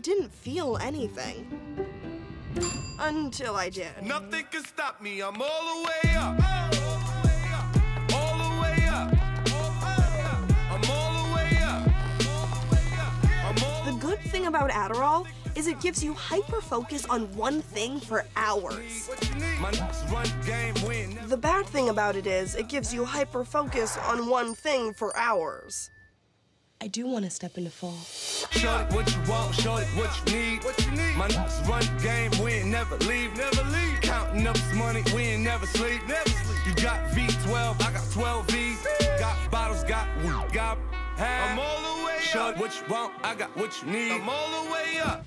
I didn't feel anything. Until I did. Nothing can stop me. I'm all the way up. The way up. I'm all the way up. I'm all The good thing about Adderall is it gives you hyper focus on one thing for hours. what you need. My next run game win. The bad thing about it is it gives you hyper focus on one thing for hours. I do want to step into fall. Shorty, what you want, shorty, what you need. What you need. My next run the game win, never leave, never leave. Counting up this money, we ain't never sleep, never sleep. You got V12, I got 12 V's. Got bottles, got weed, got I'm all the way up. Show it what you want, I got what you need. I'm all the way up.